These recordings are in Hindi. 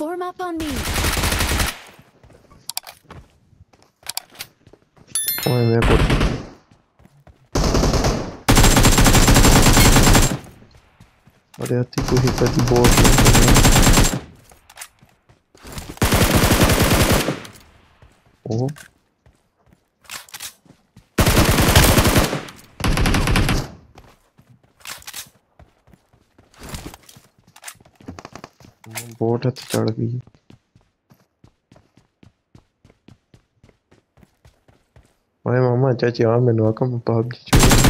Form up on me. ओए मेरे को अरे अति को ही कभी बोट ओ बोट है तो चढ़ गई ओए मामा चाची आ मैंने आका मैं पबजी चोरी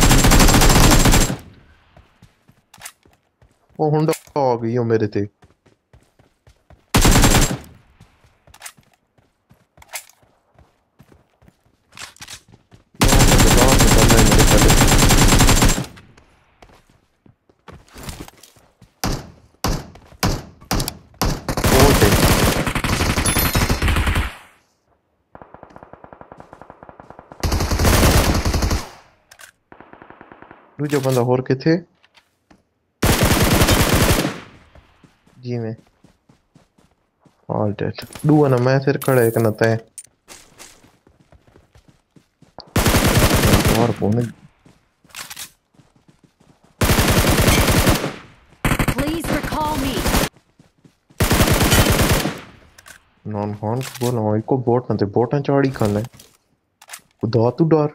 ਉਹ ਹੁੰਦਾ ਆ ਗਈ ਉਹ ਮੇਰੇ ਤੇ Ludzie będą horkety. Jimmy. All dead. Dua na meter kare kana tay. War bone. Please recall me. Non hon ko na ko bot na te bot na chadi khane. Khuda tu dar.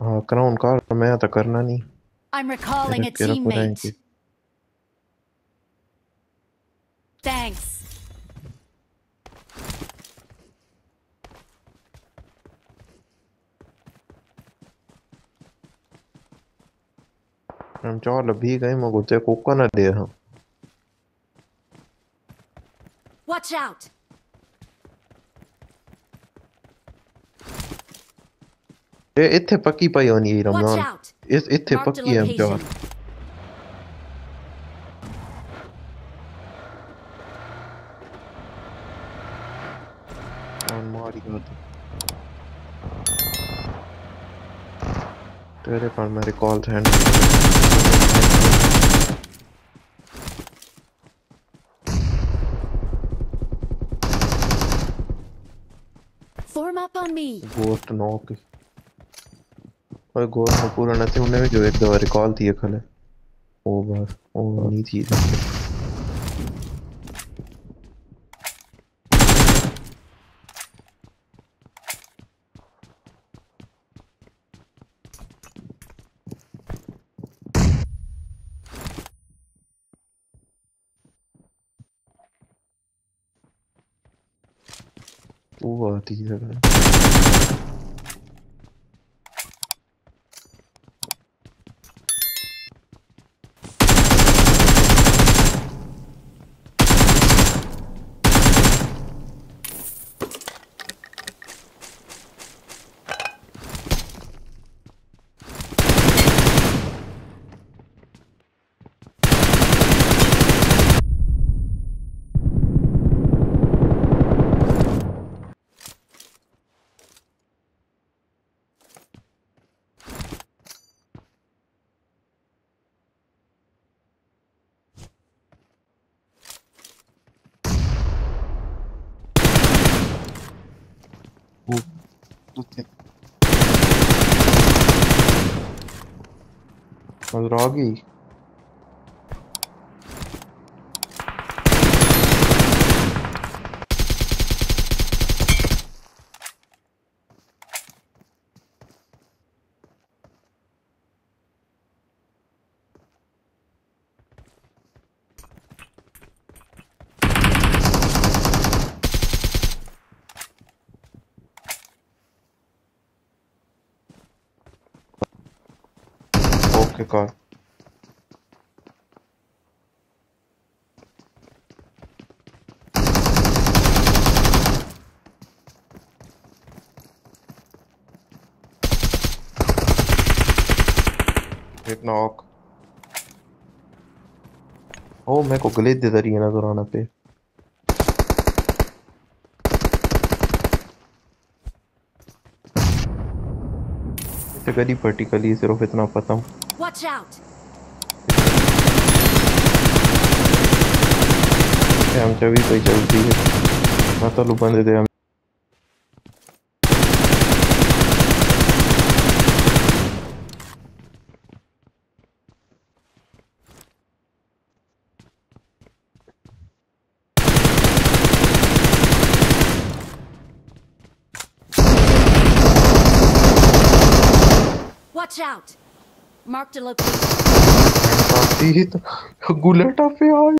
हाँ कराउन कार मैं तो करना नहीं I'm recalling a teammate. Thanks. हम चार लभी गए मैं गुते कोका ना दे हाँ Watch out. है Marked a पक्की है हम location. चार कौन मारी गया तू तेरे पर मेरे कॉल हैंड Form up on me. गोस्ट नॉक ओए गोस्ट में पूरा नथे उन्हें भी जो एक दो रिकॉल थी खले ओ बस ओ नहीं थी वो आती है नज़र आ कार एक नॉक ओ मेरे को गले दे रही है नज़र आना पे। गली पर्टिकली सिर्फ़ इतना पता हूँ। Watch out! Pe am trebuit pe aici, uite. M-a dat lupa de. Watch out! Marked a location. ही तो गुलेट पे आ